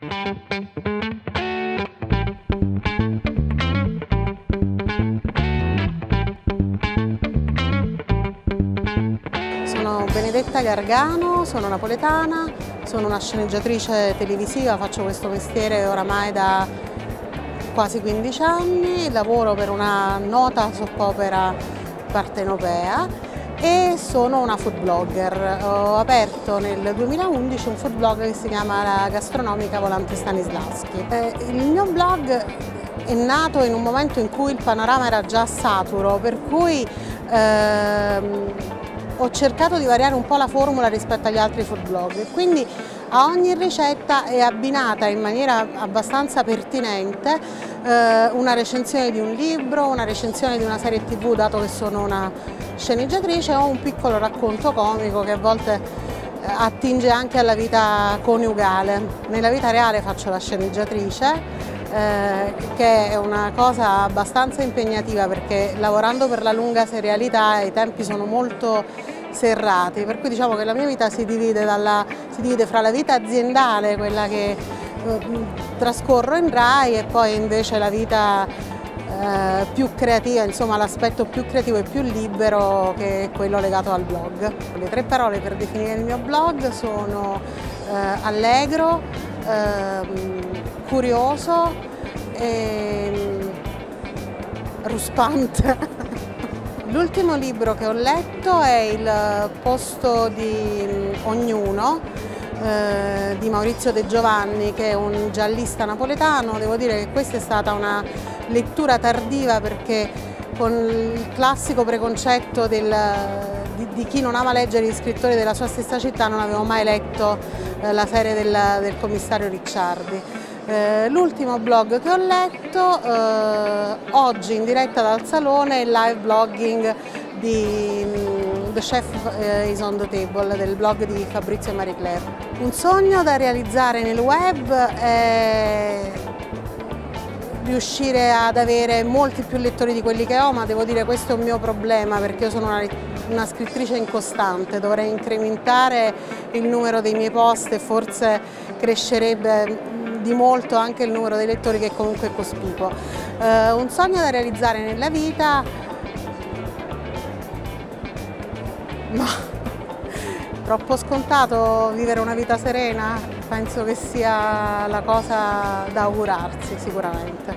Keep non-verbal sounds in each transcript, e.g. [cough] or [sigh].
Sono Benedetta Gargano, sono napoletana, sono una sceneggiatrice televisiva, faccio questo mestiere oramai da quasi 15 anni, lavoro per una nota soap opera partenopea e sono una food blogger. Ho aperto nel 2011 un food blog che si chiama La Gastronomica Volante Stanislavski. Eh, il mio blog è nato in un momento in cui il panorama era già saturo, per cui ehm, ho cercato di variare un po' la formula rispetto agli altri food blog, quindi a ogni ricetta è abbinata in maniera abbastanza pertinente eh, una recensione di un libro, una recensione di una serie tv, dato che sono una sceneggiatrice, o un piccolo racconto comico che a volte attinge anche alla vita coniugale. Nella vita reale faccio la sceneggiatrice, eh, che è una cosa abbastanza impegnativa perché lavorando per la lunga serialità i tempi sono molto serrati, per cui diciamo che la mia vita si divide, dalla, si divide fra la vita aziendale, quella che eh, trascorro in RAI e poi invece la vita eh, più creativa, insomma l'aspetto più creativo e più libero che è quello legato al blog. Le tre parole per definire il mio blog sono eh, allegro, ehm, curioso e mm, ruspante. [laughs] L'ultimo libro che ho letto è Il posto di mm, ognuno eh, di Maurizio De Giovanni che è un giallista napoletano. Devo dire che questa è stata una lettura tardiva perché con il classico preconcetto del, di, di, chi non ama leggere gli scrittori della sua stessa città non avevo mai letto eh, la serie del, del commissario Ricciardi. Eh, l'ultimo blog che ho letto eh, oggi in diretta dal salone è il live blogging di The Chef eh, is on the Table del blog di Fabrizio e Marie Claire. Un sogno da realizzare nel web è riuscire ad avere molti più lettori di quelli che ho, ma devo dire questo è un mio problema perché io sono una, una scrittrice incostante, dovrei incrementare il numero dei miei post e forse crescerebbe di molto anche il numero dei lettori che comunque è cospicuo. Eh, un sogno da realizzare nella vita, ma troppo scontato vivere una vita serena? Penso che sia la cosa da augurarsi sicuramente.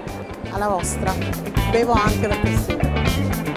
Alla vostra. Bevo anche per questo.